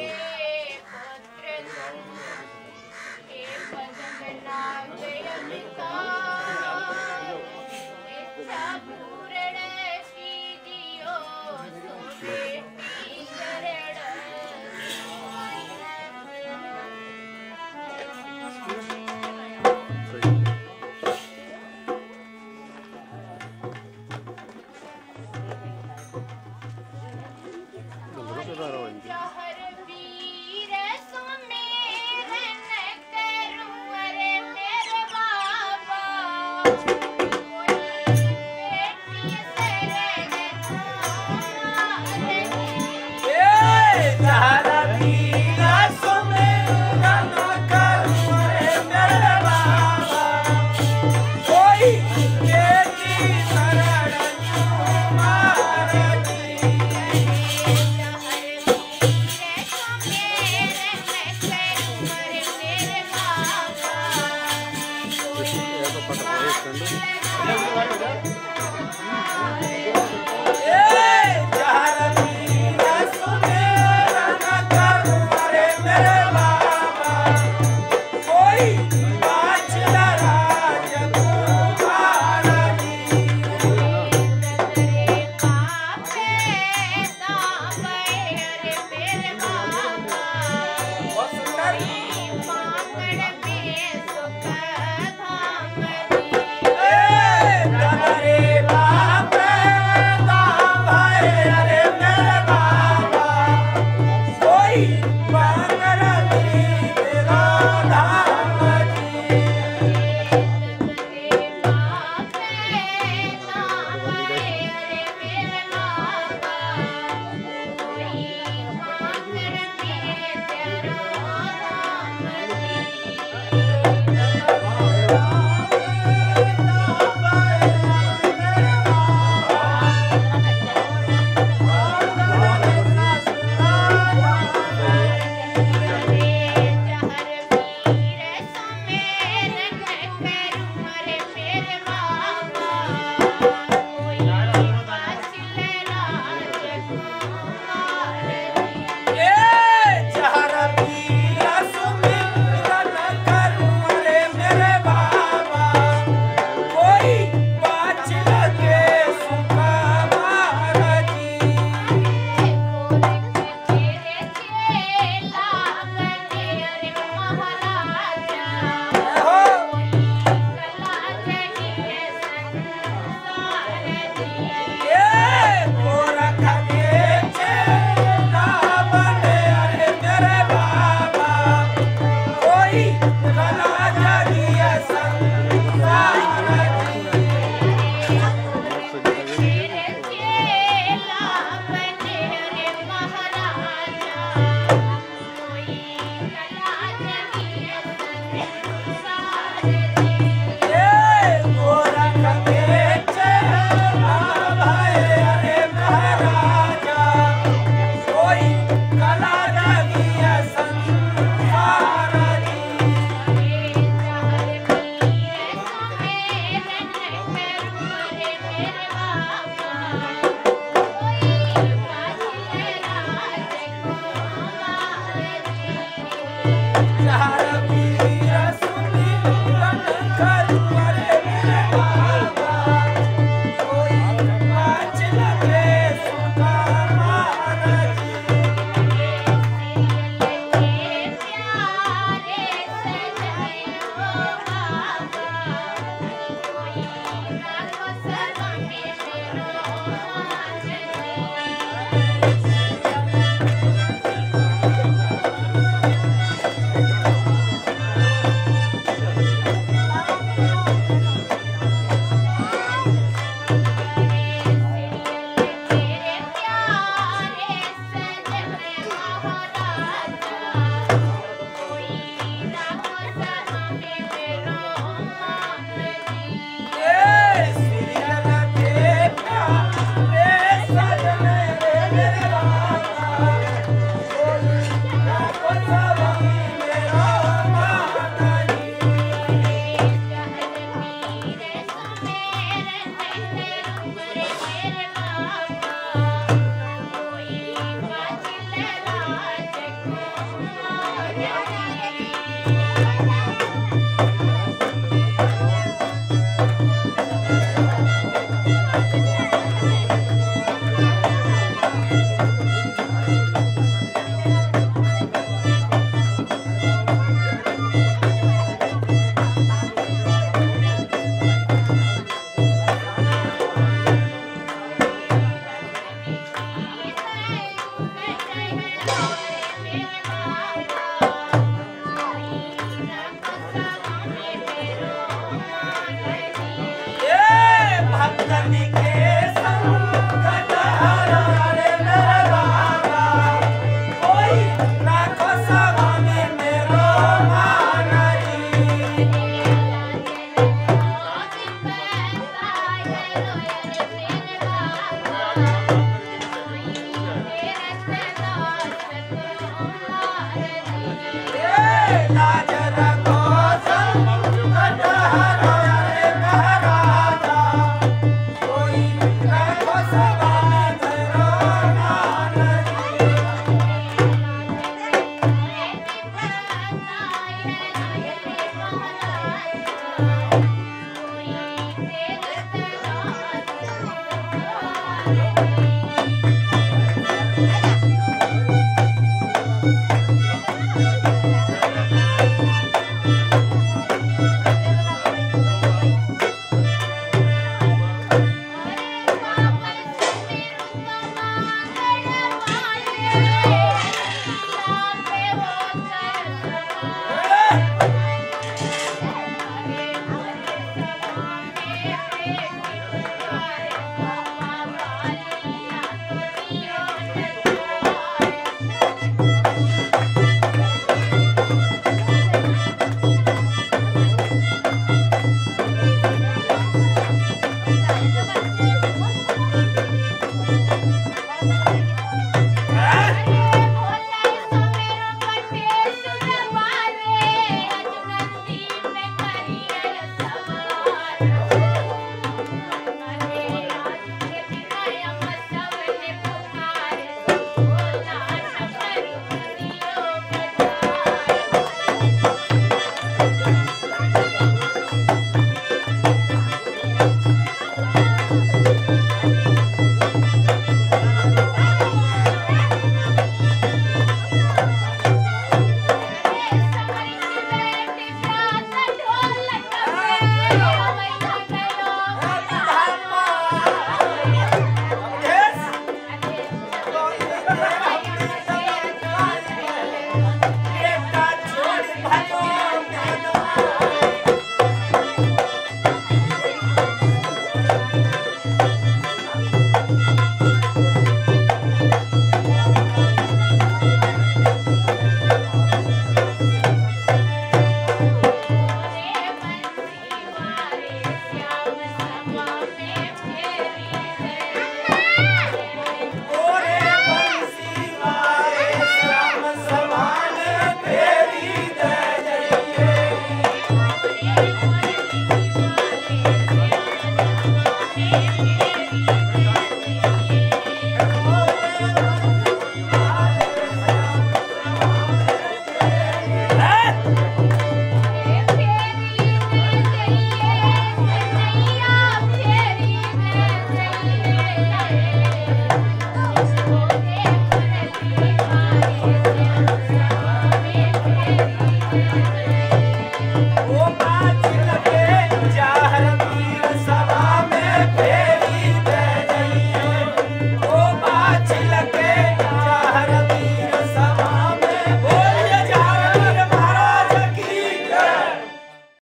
ਕੱਦੂ Thank you.